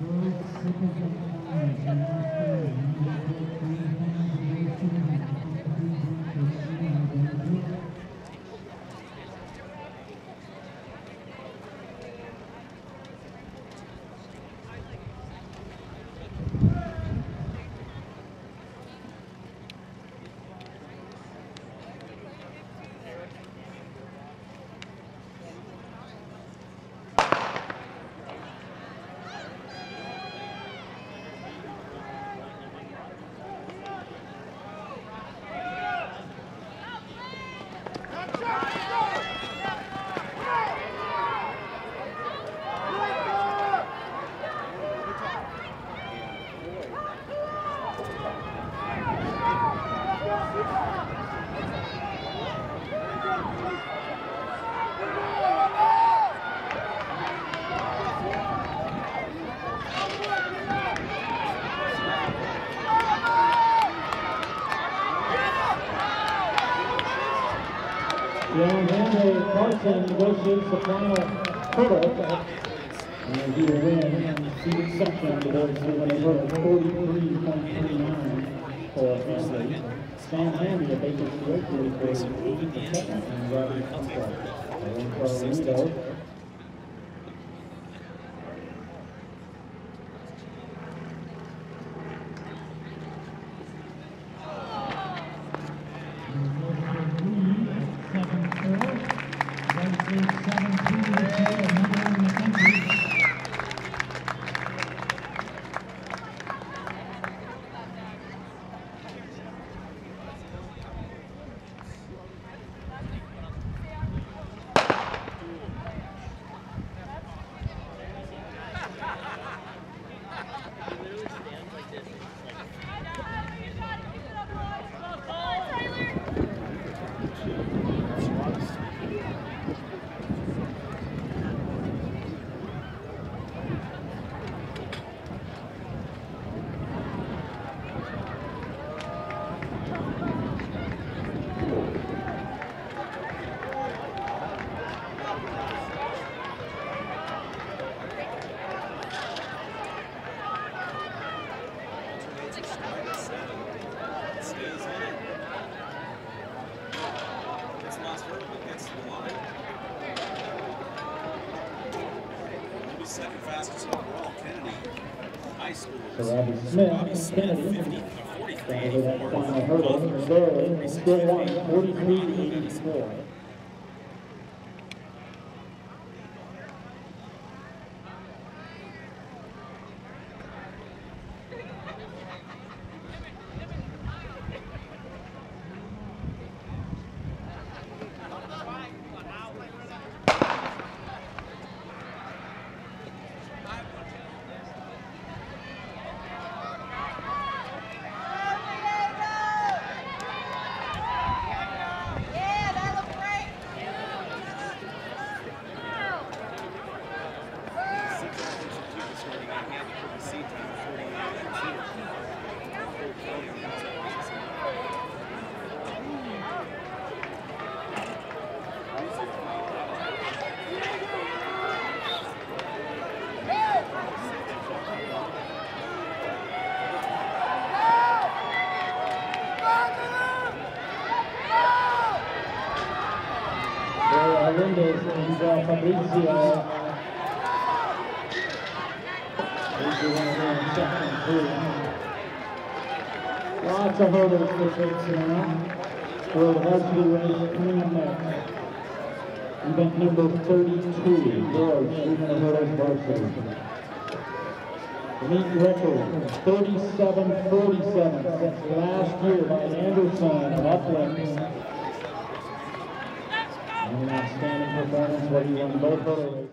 Thank you. Handley Carson negotiates the final total. And he will win in the seated section the boys point three nine for Handley. Sam Handy of Baker Strait for the second and Robbie Comfort. For Rito. second fastest overall, Kennedy High School. Sarahbi Smith, Smith 50, uh, 43, 84. Final hurdle, 43, 84. And uh, Fabrizio. Lots of hurdles for six now. The varsity race up next. Event number thirty-two, George, three hundred hurdles varsity. Meet record, thirty-seven forty-seven, set last year by Anderson of Upland. An outstanding performance where he won both hurdles.